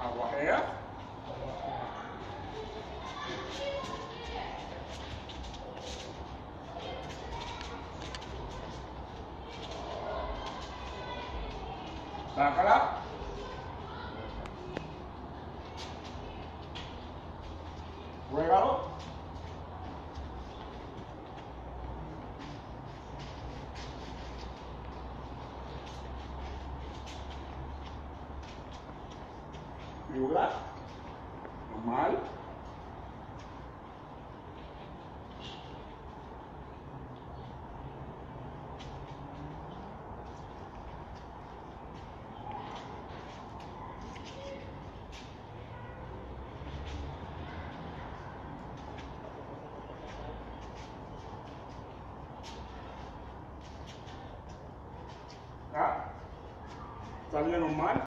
Awahea. Bakala. Regalo. Regalo. Figura. Normal. ¿Ah? Salida normal.